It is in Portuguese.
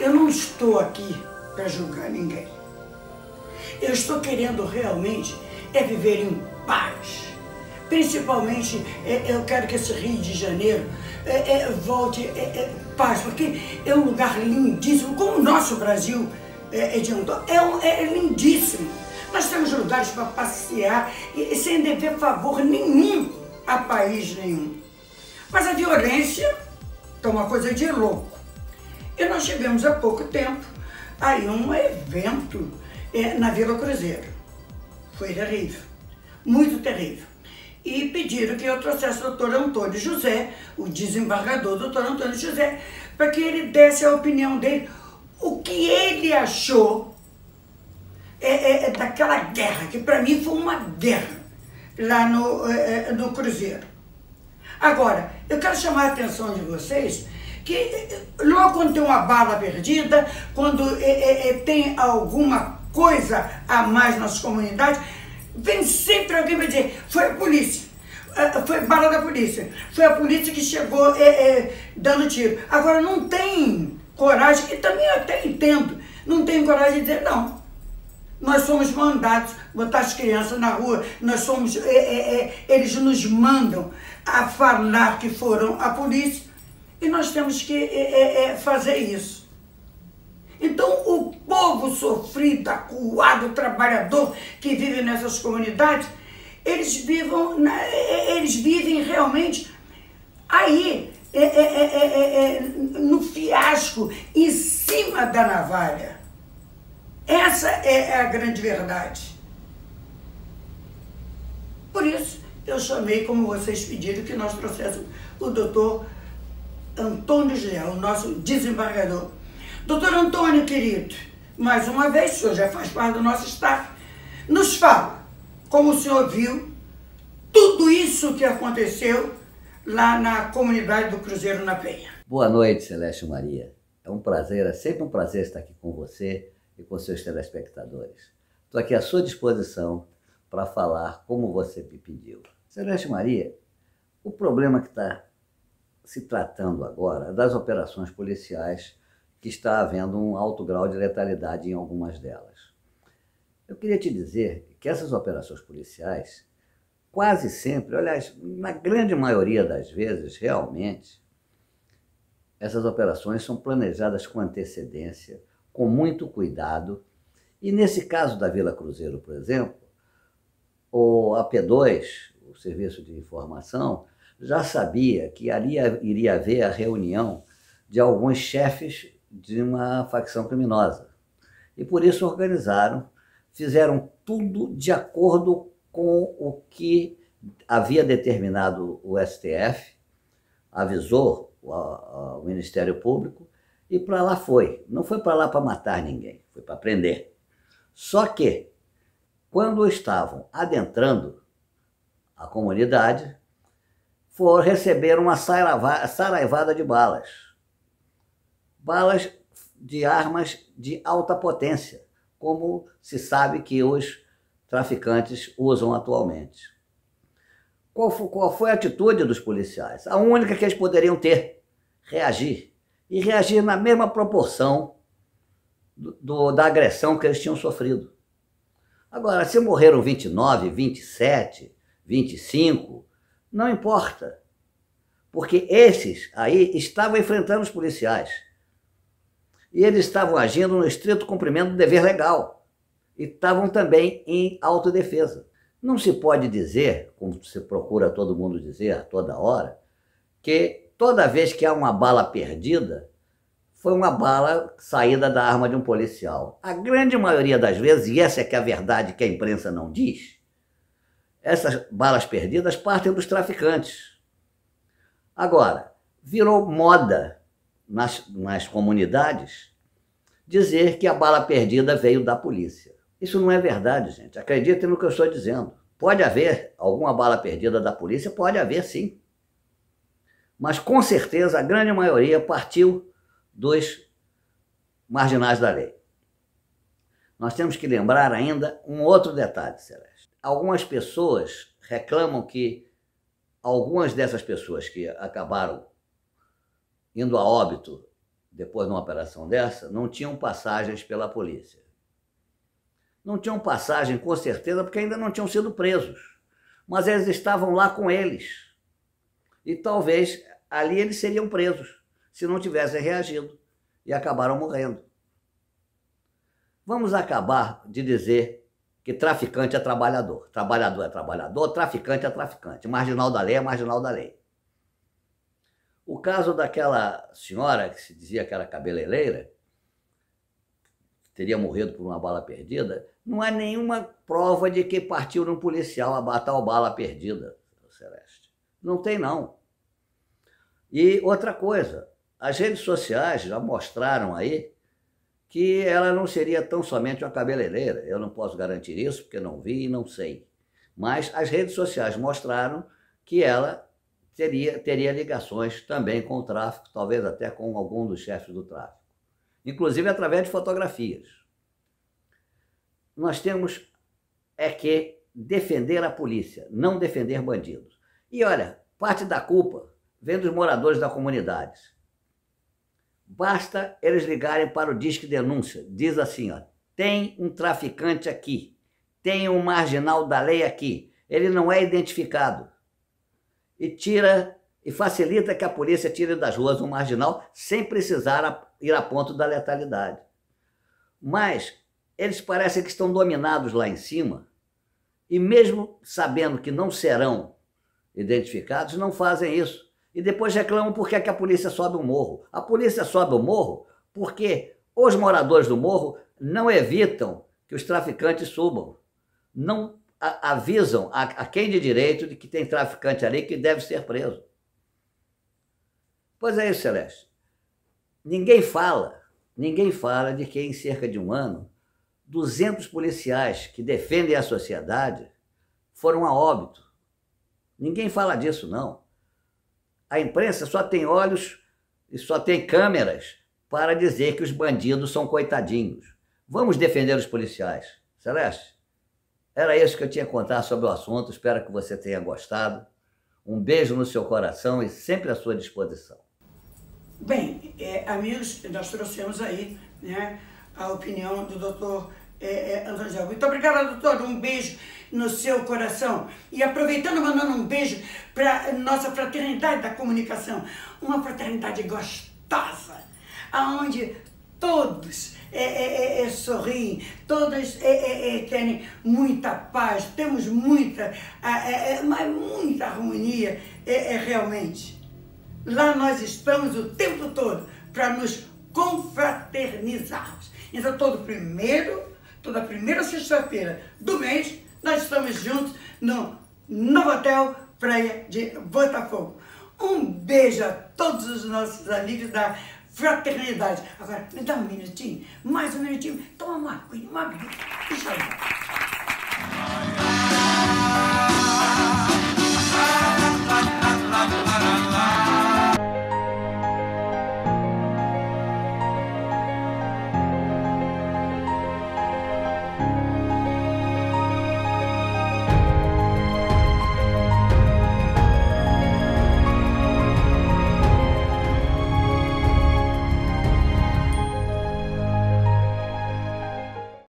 Eu não estou aqui para julgar ninguém. Eu estou querendo realmente é viver em paz. Principalmente, é, eu quero que esse Rio de Janeiro é, é, volte paz, porque é um lugar lindíssimo, como o nosso Brasil é, de é, é lindíssimo. Nós temos lugares para passear e, sem dever favor nenhum a país nenhum. Mas a violência é uma coisa de louco. E nós tivemos há pouco tempo aí um evento é, na Vila Cruzeiro. Foi terrível, muito terrível. E pediram que eu trouxesse o doutor Antônio José, o desembargador doutor Antônio José, para que ele desse a opinião dele, o que ele achou é, é, é daquela guerra, que para mim foi uma guerra lá no, é, é, no Cruzeiro. Agora, eu quero chamar a atenção de vocês que é, logo quando tem uma bala perdida, quando tem alguma coisa a mais nas comunidades, vem sempre alguém vai dizer, foi a polícia. Foi bala da polícia. Foi a polícia que chegou dando tiro. Agora não tem coragem, e também até entendo, não tem coragem de dizer, não, nós somos mandados botar as crianças na rua, nós somos, é, é, é, eles nos mandam a falar que foram a polícia e nós temos que é, é, é, fazer isso. Então o povo sofrido, acuado, trabalhador que vive nessas comunidades, eles, vivam, eles vivem realmente aí, no fiasco, em cima da navalha. Essa é a grande verdade. Por isso, eu chamei, como vocês pediram, que nós trouxéssemos o doutor Antônio o nosso desembargador. Doutor Antônio, querido, mais uma vez, o senhor já faz parte do nosso staff, nos fala como o senhor viu tudo isso que aconteceu lá na comunidade do Cruzeiro na Penha. Boa noite, Celeste Maria. É um prazer, é sempre um prazer estar aqui com você e com seus telespectadores. Estou aqui à sua disposição para falar como você me pediu. Celeste Maria, o problema que está se tratando agora das operações policiais que está havendo um alto grau de letalidade em algumas delas. Eu queria te dizer que essas operações policiais, quase sempre, aliás, na grande maioria das vezes, realmente, essas operações são planejadas com antecedência, com muito cuidado. E nesse caso da Vila Cruzeiro, por exemplo, o AP2, o Serviço de Informação, já sabia que ali iria haver a reunião de alguns chefes de uma facção criminosa. E por isso organizaram, fizeram tudo de acordo com o que havia determinado o STF, avisou o Ministério Público e para lá foi. Não foi para lá para matar ninguém, foi para prender. Só que, quando estavam adentrando a comunidade, foram receber uma saraivada de balas. Balas de armas de alta potência, como se sabe que os traficantes usam atualmente. Qual foi, qual foi a atitude dos policiais? A única que eles poderiam ter: reagir e reagir na mesma proporção do, do, da agressão que eles tinham sofrido. Agora, se morreram 29, 27, 25, não importa. Porque esses aí estavam enfrentando os policiais. E eles estavam agindo no estrito cumprimento do dever legal. E estavam também em autodefesa. Não se pode dizer, como se procura todo mundo dizer a toda hora, que toda vez que há uma bala perdida, foi uma bala saída da arma de um policial. A grande maioria das vezes, e essa é que é a verdade que a imprensa não diz, essas balas perdidas partem dos traficantes. Agora, virou moda nas, nas comunidades dizer que a bala perdida veio da polícia. Isso não é verdade, gente. Acreditem no que eu estou dizendo. Pode haver alguma bala perdida da polícia? Pode haver, sim mas com certeza a grande maioria partiu dos marginais da lei. Nós temos que lembrar ainda um outro detalhe, Celeste. Algumas pessoas reclamam que algumas dessas pessoas que acabaram indo a óbito depois de uma operação dessa, não tinham passagens pela polícia. Não tinham passagem, com certeza, porque ainda não tinham sido presos. Mas eles estavam lá com eles. E talvez ali eles seriam presos, se não tivessem reagido. E acabaram morrendo. Vamos acabar de dizer que traficante é trabalhador. Trabalhador é trabalhador, traficante é traficante. Marginal da lei é marginal da lei. O caso daquela senhora que se dizia que era cabeleireira, teria morrido por uma bala perdida, não há nenhuma prova de que partiu num policial a bater bala perdida, Celeste. Não tem, não. E outra coisa, as redes sociais já mostraram aí que ela não seria tão somente uma cabeleireira. Eu não posso garantir isso porque não vi e não sei. Mas as redes sociais mostraram que ela teria, teria ligações também com o tráfico, talvez até com algum dos chefes do tráfico, inclusive através de fotografias. Nós temos é que defender a polícia, não defender bandidos. E olha, parte da culpa vem dos moradores da comunidade. Basta eles ligarem para o Disque Denúncia. Diz assim, ó, tem um traficante aqui, tem um marginal da lei aqui, ele não é identificado e tira e facilita que a polícia tire das ruas um marginal sem precisar ir a ponto da letalidade. Mas eles parecem que estão dominados lá em cima e mesmo sabendo que não serão identificados, não fazem isso. E depois reclamam porque é que a polícia sobe o morro. A polícia sobe o morro porque os moradores do morro não evitam que os traficantes subam. Não avisam a, a quem de direito de que tem traficante ali que deve ser preso. Pois é isso, Celeste. Ninguém fala, ninguém fala de que em cerca de um ano, 200 policiais que defendem a sociedade foram a óbito. Ninguém fala disso, não. A imprensa só tem olhos e só tem câmeras para dizer que os bandidos são coitadinhos. Vamos defender os policiais. Celeste? Era isso que eu tinha a contar sobre o assunto. Espero que você tenha gostado. Um beijo no seu coração e sempre à sua disposição. Bem, é, amigos, nós trouxemos aí né, a opinião do doutor é, é, Muito obrigada, doutor. Um beijo no seu coração. E aproveitando, mandando um beijo para nossa fraternidade da comunicação. Uma fraternidade gostosa, aonde todos é, é, é, é sorriem, todas é, querem muita paz, temos muita, mas muita harmonia, é, realmente. Lá nós estamos o tempo todo para nos confraternizarmos. Então, todo primeiro, toda primeira sexta-feira do mês, nós estamos juntos no Novo Hotel Praia de Botafogo. Um beijo a todos os nossos amigos da fraternidade. Agora, me dá um minutinho, mais um minutinho, toma uma aguinha, uma